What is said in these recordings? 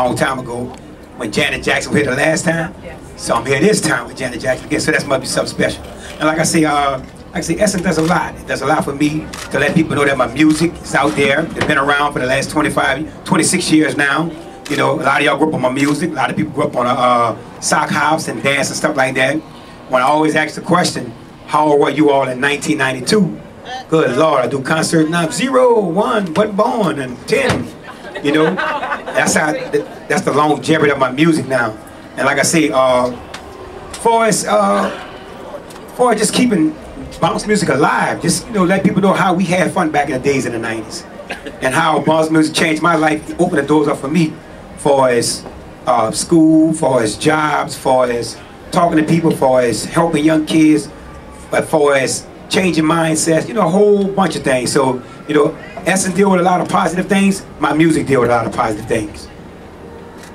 long time ago when Janet Jackson was here the last time. So I'm here this time with Janet Jackson again. So that must be something special. And like I say, uh, like I say, Essence does a lot. It does a lot for me to let people know that my music is out there. It's been around for the last 25, 26 years now. You know, a lot of y'all grew up on my music. A lot of people grew up on a uh, sock house and dance and stuff like that. When I always ask the question, how old were you all in 1992? Good Lord, I do concert now. Zero, one, wasn't born, and ten. You know, that's how. That's the longevity of my music now. And like I say, uh, for us, uh, for just keeping bounce music alive, just you know, let people know how we had fun back in the days in the '90s, and how bounce music changed my life, opened the doors up for me, for as uh, school, for as jobs, for as talking to people, for as helping young kids, but for as changing mindsets, you know, a whole bunch of things. So, you know, Essence deal with a lot of positive things. My music deal with a lot of positive things.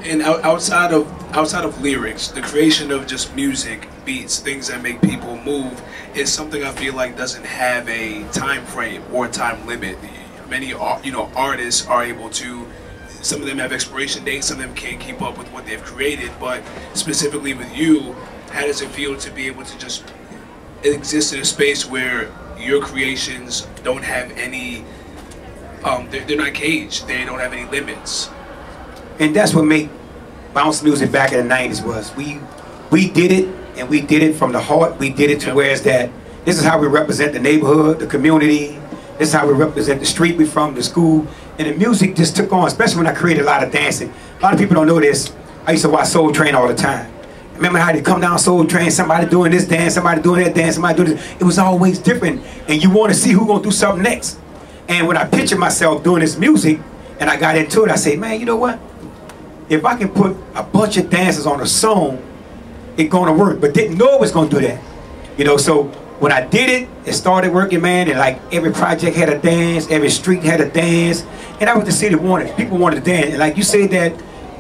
And outside of outside of lyrics, the creation of just music, beats, things that make people move, is something I feel like doesn't have a time frame or time limit. Many, you know, artists are able to. Some of them have expiration dates. Some of them can't keep up with what they've created. But specifically with you, how does it feel to be able to just exist in a space where your creations don't have any? Um, they're, they're not caged. They don't have any limits. And that's what made bounce music back in the 90s was we we did it and we did it from the heart we did it to where it's that this is how we represent the neighborhood the community this is how we represent the street we from the school and the music just took on especially when i created a lot of dancing a lot of people don't know this i used to watch soul train all the time remember how they come down soul train somebody doing this dance somebody doing that dance somebody doing this it was always different and you want to see who gonna do something next and when i pictured myself doing this music and i got into it i said man you know what if I can put a bunch of dancers on a song, it's gonna work. But didn't know it was gonna do that. You know, so when I did it, it started working, man, and like every project had a dance, every street had a dance, and that was the city wanted. People wanted to dance. And like you said that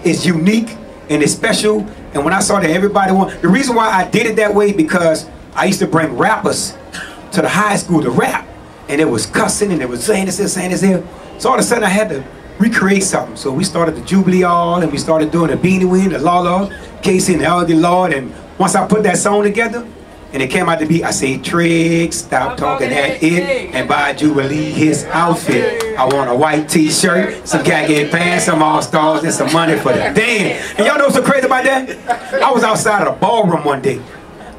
it's unique and it's special. And when I saw that everybody want the reason why I did it that way because I used to bring rappers to the high school to rap. And it was cussing and it was saying this, this, saying this here. So all of a sudden I had to recreate something. So we started the Jubilee All and we started doing the Beanie Weenie, the Lala, Casey and the Elder Lord. And once I put that song together, and it came out to be, I say, Trigg, stop talking at it, and buy Jubilee his outfit. I want a white t-shirt, some khaki pants, some all-stars, and some money for the dance. And y'all know what's so crazy about that? I was outside of the ballroom one day,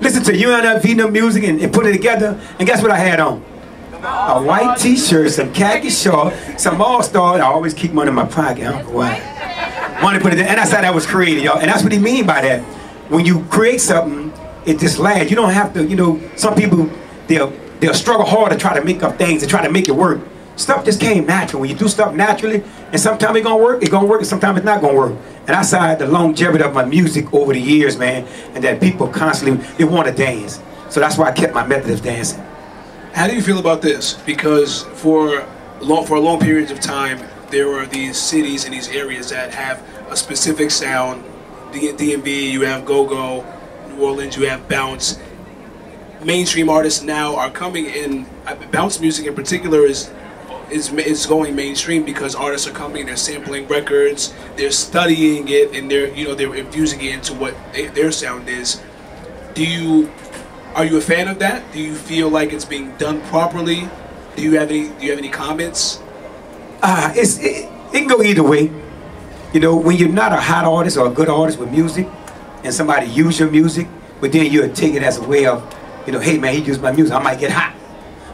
listen to UNLV music and, and put it together, and guess what I had on? a white t-shirt, some khaki shorts, some all-stars. I always keep money in my pocket. I don't know why. Money put it in, and that's how that was created, y'all. And that's what he mean by that. When you create something, it just lasts. You don't have to, you know, some people, they'll, they'll struggle hard to try to make up things and try to make it work. Stuff just came natural. When you do stuff naturally, and sometimes it's gonna work, it's gonna work, and sometimes it's not gonna work. And I saw the longevity of my music over the years, man, and that people constantly, they want to dance. So that's why I kept my method of dancing. How do you feel about this? Because for long, for a long periods of time, there are these cities and these areas that have a specific sound. DMV, you have go-go. New Orleans, you have bounce. Mainstream artists now are coming in. Bounce music in particular is is is going mainstream because artists are coming. They're sampling records. They're studying it, and they're you know they're infusing it into what they, their sound is. Do you are you a fan of that? Do you feel like it's being done properly? Do you have any Do you have any comments? Uh, it's it, it can go either way. You know, when you're not a hot artist or a good artist with music, and somebody use your music, but then you take it as a way of, you know, hey man, he used my music, I might get hot.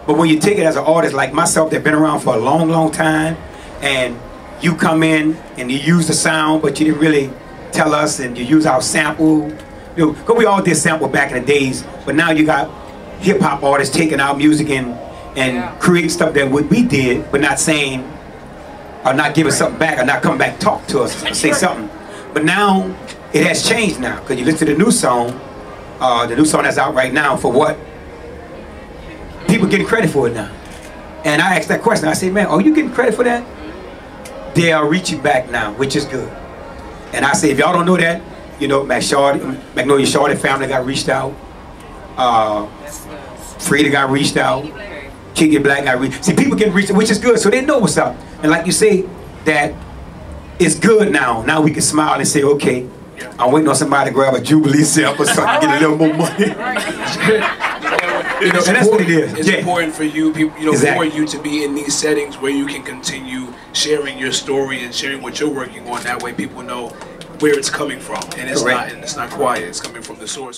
But when you take it as an artist like myself that been around for a long, long time, and you come in and you use the sound, but you didn't really tell us, and you use our sample, you know, cause we all did sample back in the days, but now you got hip hop artists taking our music and and yeah. create stuff that what we did, but not saying or not giving something back or not come back talk to us or say something. But now it has changed now because you listen to the new song, uh, the new song that's out right now for what people getting credit for it now. And I asked that question. I said, man, are you getting credit for that? They are reaching back now, which is good. And I say, if y'all don't know that, you know, Magnolia Shorty family got reached out. Uh, Freedia got reached out. Kiki Black got reached. See, people get reached, which is good, so they know what's up. And like you say, that it's good now. Now we can smile and say, okay. I'm waiting on somebody to grab a Jubilee stamp or something to get a little more money. You know, And that's what it is. It's Yeah. important for you, people, you know, Exactly. for you to be in these settings where you can continue sharing your story and sharing what you're working on. That way, people know where it's coming from, and it's Correct. not and it's not quiet. It's coming from the source.